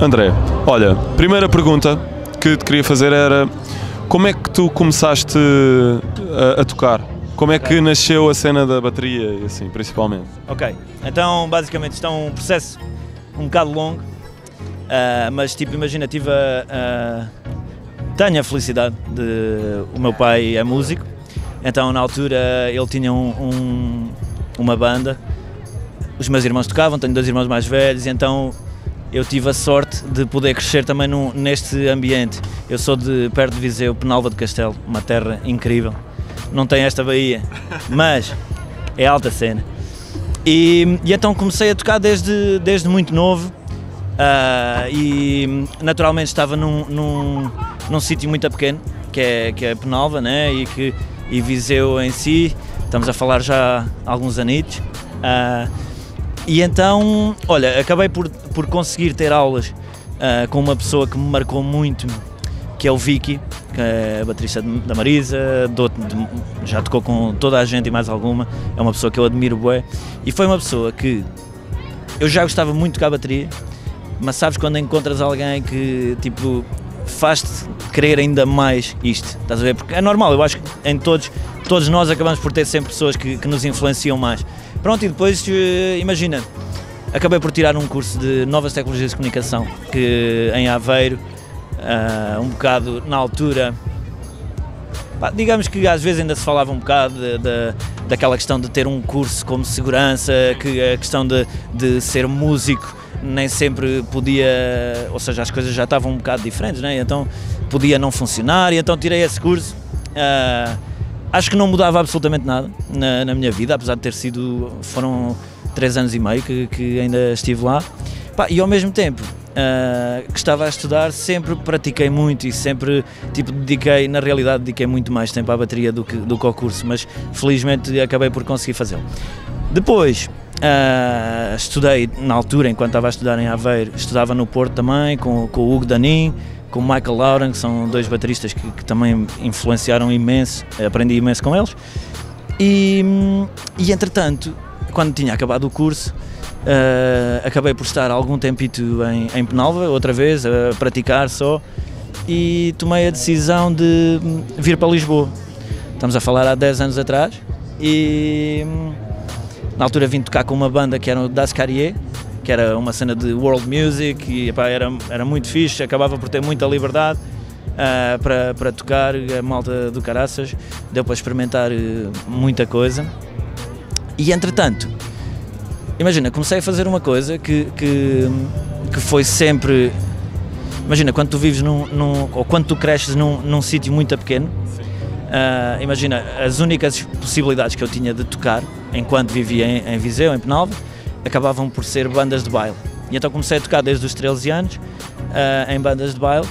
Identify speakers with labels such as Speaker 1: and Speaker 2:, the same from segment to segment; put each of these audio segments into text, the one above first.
Speaker 1: André, olha, primeira pergunta que te queria fazer era como é que tu começaste a, a tocar? Como é que nasceu a cena da bateria e assim, principalmente?
Speaker 2: Ok, então basicamente isto é um processo um bocado longo, uh, mas tipo, imagina, tive a, a, tenho a felicidade de. O meu pai é músico, então na altura ele tinha um, um, uma banda, os meus irmãos tocavam, tenho dois irmãos mais velhos, então eu tive a sorte de poder crescer também num, neste ambiente. Eu sou de perto de Viseu, Penalva de Castelo, uma terra incrível não tem esta Bahia, mas é alta cena. E, e então comecei a tocar desde, desde muito novo uh, e naturalmente estava num, num, num sítio muito pequeno, que é, que é Penalva, né? e, que, e Viseu em si, estamos a falar já há alguns anitos. Uh, e então, olha, acabei por, por conseguir ter aulas uh, com uma pessoa que me marcou muito, que é o Vicky, que é a baterista da Marisa, já tocou com toda a gente e mais alguma, é uma pessoa que eu admiro bué, e foi uma pessoa que eu já gostava muito de bateria, mas sabes quando encontras alguém que tipo faz-te querer ainda mais isto, estás a ver? Porque é normal, eu acho que em todos, todos nós acabamos por ter sempre pessoas que, que nos influenciam mais. Pronto, e depois eh, imagina, acabei por tirar um curso de novas tecnologias de comunicação que em Aveiro uh, um bocado na altura. Digamos que às vezes ainda se falava um bocado de, de, daquela questão de ter um curso como segurança, que a questão de, de ser músico nem sempre podia, ou seja, as coisas já estavam um bocado diferentes, né? então podia não funcionar, e então tirei esse curso. Uh, acho que não mudava absolutamente nada na, na, minha vida, apesar de ter sido, foram três anos e meio que, que ainda estive lá, Pá, e ao mesmo tempo uh, que estava a estudar, sempre pratiquei muito e sempre tipo, dediquei, na realidade, dediquei muito mais tempo à bateria do que, do que ao curso, mas felizmente acabei por conseguir fazê-lo. Depois, uh, estudei na altura, enquanto estava a estudar em Aveiro, estudava no Porto também, com, com o Hugo Danin, com o Michael Lauren, que são dois bateristas que, que também influenciaram imenso, aprendi imenso com eles. E, e entretanto, quando tinha acabado o curso, Uh, acabei por estar algum tempito em, em Penalva, outra vez, a praticar só, e tomei a decisão de vir para Lisboa. Estamos a falar há 10 anos atrás, e na altura vim tocar com uma banda que era o Das Carrier, que era uma cena de world music, e epá, era, era muito fixe, acabava por ter muita liberdade. Uh, para, para tocar a malta do Caraças, deu para experimentar uh, muita coisa. E entretanto, imagina, comecei a fazer uma coisa que, que, que foi sempre. Imagina, quando tu vives num, num ou quando tu cresces num, num sítio muito pequeno, uh, imagina, as únicas possibilidades que eu tinha de tocar enquanto vivia em, em Viseu, em Penalva, acabavam por ser bandas de baile. E então comecei a tocar desde os 13 anos uh, em bandas de baile.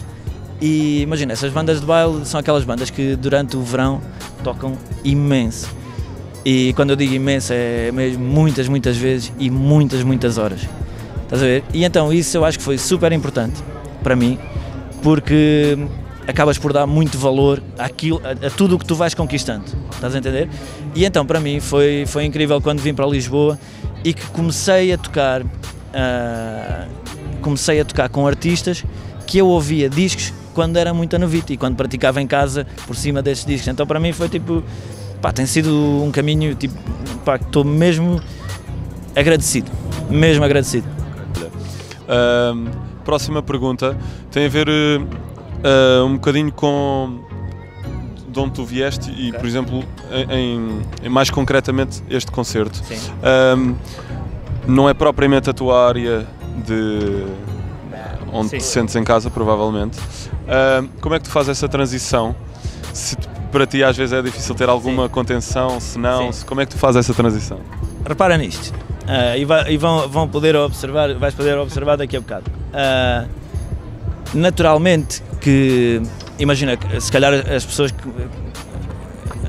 Speaker 2: E imagina, essas bandas de baile são aquelas bandas que durante o verão tocam imenso. E quando eu digo imensa, é mesmo muitas, muitas vezes e muitas, muitas horas. Estás a ver? E então isso eu acho que foi super importante para mim, porque acabas por dar muito valor àquilo, a, a tudo o que tu vais conquistando. Estás a entender? E então para mim foi, foi incrível quando vim para Lisboa e que comecei a tocar, uh, comecei a tocar com artistas que eu ouvia discos quando era muito novito e quando praticava em casa por cima desses discos. Então para mim foi tipo pá, tem sido um caminho tipo, pá, que estou mesmo agradecido, mesmo agradecido.
Speaker 1: Uh, próxima pergunta tem a ver uh, um bocadinho com de onde tu vieste e, okay. por exemplo, em, em, mais concretamente este concerto. Um, não é propriamente a tua área de onde Sim. te sentes em casa, provavelmente. Uh, como é que tu fazes essa transição? Se para ti às vezes é difícil ter alguma Sim. contenção, se não, se, como é que tu fazes essa transição?
Speaker 2: Repara nisto, uh, e, vai, e, vão, vão poder observar, vais poder observar daqui a bocado. Uh, naturalmente que, imagina, se calhar as pessoas que,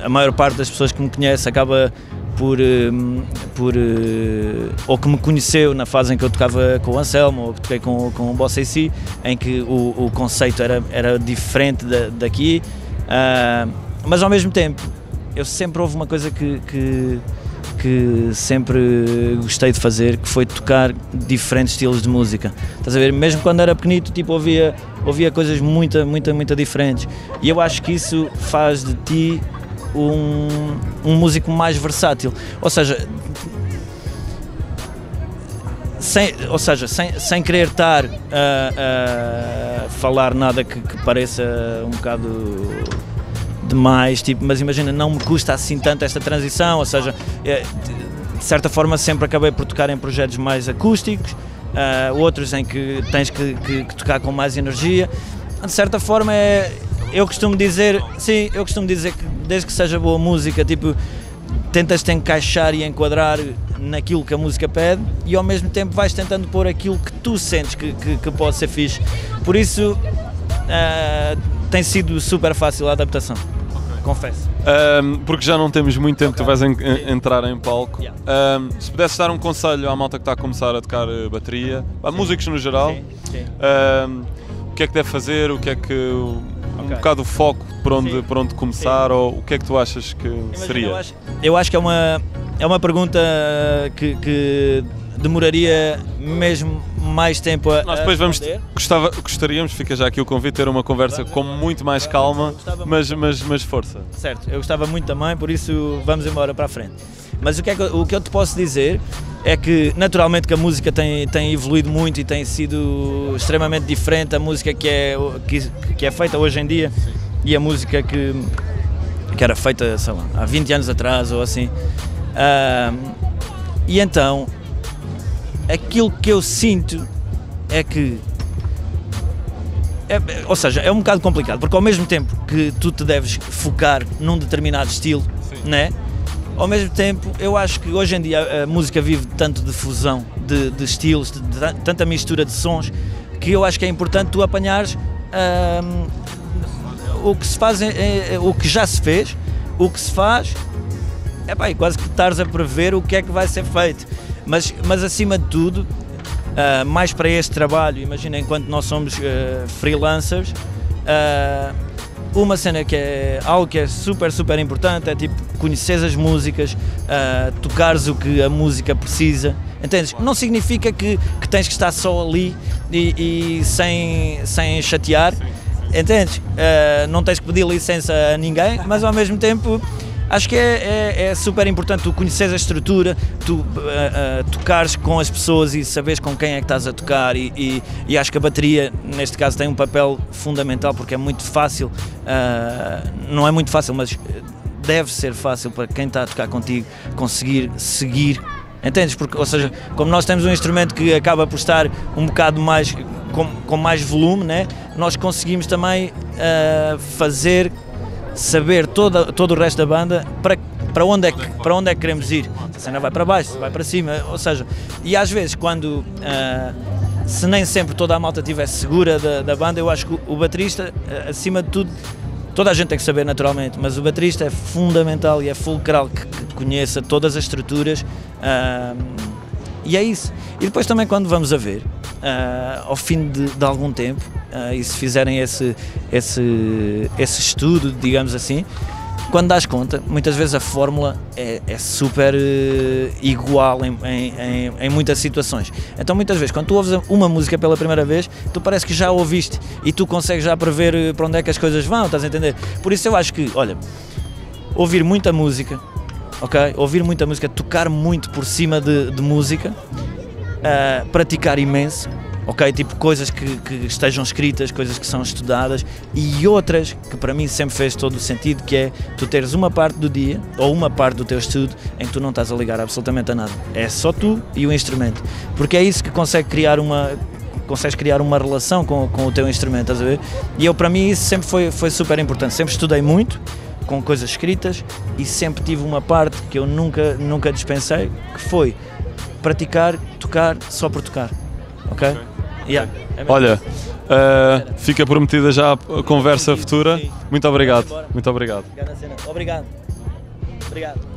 Speaker 2: a maior parte das pessoas que me conhece acaba por, hum, por ou que me conheceu na fase em que eu tocava com o Anselmo ou que toquei com, com o Boss AC, em que o, o conceito era, era diferente da, daqui. Uh, mas ao mesmo tempo, eu sempre houve uma coisa que, que, que sempre gostei de fazer, que foi tocar diferentes estilos de música. Estás a ver? Mesmo quando era pequenito, tipo, ouvia, ouvia coisas muito, muito, muito diferentes. E eu acho que isso faz de ti um, um músico mais versátil. Ou seja, sem, ou seja, sem, sem querer estar a, a falar nada que, que, pareça um bocado demais, tipo, mas imagina, não me custa assim tanto esta transição, ou seja, é, de certa forma sempre acabei por tocar em projetos mais acústicos, uh, outros em que tens que, que, que, tocar com mais energia. De certa forma é, eu costumo dizer, sim, eu costumo dizer que desde que seja boa música, tipo, tentas te encaixar e enquadrar naquilo que a música pede e ao mesmo tempo vais tentando pôr aquilo que tu sentes que, que, que pode ser fixe. Por isso uh, tem sido super fácil a adaptação confesso.
Speaker 1: Um, porque já não temos muito tempo, okay. tu vais en entrar em palco. Yeah. Um, se pudesses dar um conselho à malta que está a começar a tocar eh, bateria, a músicos no geral, sim, sim. Um, o que é que deve fazer, o que é que. Um okay. bocado o foco por onde, por onde começar, ou o que é que tu achas que Imagina, seria?
Speaker 2: Eu acho, eu acho, que é uma, é uma pergunta que, que demoraria mesmo mais tempo a.
Speaker 1: Nós depois vamos. Gostava, gostaríamos, fica já aqui o convite, ter uma conversa com muito mais calma, mas, mas, mas força.
Speaker 2: Certo, eu gostava muito também, por isso vamos embora para a frente. Mas o que, é que, o que eu te posso dizer é que naturalmente que a música tem, tem evoluído muito e tem sido extremamente diferente a música que é, que, que é feita hoje em dia e a música que, que era feita, sei lá, há 20 anos atrás ou assim. Uh, e então aquilo que eu sinto é que. É, ou seja, é um bocado complicado, porque ao mesmo tempo que tu te deves focar num determinado estilo, né? ao mesmo tempo eu acho que hoje em dia a, música vive tanto de fusão de, de estilos, de, de, tanta mistura de sons, que eu acho que é importante tu apanhares hum, o que se faz, é, é, o que já se fez, o que se faz, é pá, quase que estás a prever o que é que vai ser feito. Mas, mas acima de tudo, uh, mais para este trabalho, imagina, enquanto nós somos uh, freelancers, uh, uma cena que é algo que é super, super importante é tipo conhecer as músicas, uh, tocares o que a música precisa. Entendes? Não significa que, que tens que estar só ali e, e sem, sem chatear. Entendes? Uh, não tens que pedir licença a ninguém, mas ao mesmo tempo acho que é, é, é super importante tu conheceres a estrutura, tu uh, uh, tocares com as pessoas e saberes com quem é que estás a tocar e, e, e, acho que a bateria neste caso tem um papel fundamental porque é muito fácil, uh, não é muito fácil, mas deve ser fácil para quem está a tocar contigo conseguir seguir Entendes? Porque, ou seja, como nós temos um instrumento que acaba por estar um bocado mais com, com mais volume, né? nós conseguimos também uh, fazer saber toda, todo o resto da banda para, para, onde é que, para onde é que queremos ir. Se a cena vai para baixo, vai para cima, ou seja, e às vezes quando. Uh, se nem sempre toda a malta estiver segura da, da, banda, eu acho que o, o baterista, uh, acima de tudo, toda a gente tem que saber naturalmente, mas o baterista é fundamental e é fulcral que, que conheça todas as estruturas uh, e é isso. E depois também quando vamos a ver, uh, ao fim de, de algum tempo, uh, e se fizerem esse, esse, esse estudo, digamos assim, quando dás conta, muitas vezes a fórmula é, é super uh, igual em, em, em, muitas situações. Então, muitas vezes, quando tu ouves uma música pela primeira vez, tu parece que já a ouviste e tu consegues já prever para onde é que as coisas vão, estás a entender? Por isso, eu acho que, olha, ouvir muita música, ok? Ouvir muita música, tocar muito por cima de, de música uh, praticar imenso, ok? Tipo coisas que, que, estejam escritas, coisas que são estudadas e outras que para mim sempre fez todo o sentido, que é tu teres uma parte do dia ou uma parte do teu estudo em que tu não estás a ligar absolutamente a nada. É só tu e o instrumento. Porque é isso que consegue criar uma consegues criar uma relação com, com o teu instrumento, estás a ver? E eu para mim isso sempre foi, foi super importante. Sempre estudei muito com coisas escritas e sempre tive uma parte que eu nunca, nunca dispensei, que foi praticar, tocar só por tocar. Ok? okay.
Speaker 1: Yeah. É Olha, uh, fica prometida já a conversa futura. Muito obrigado. Muito obrigado.
Speaker 2: Obrigado. Obrigado.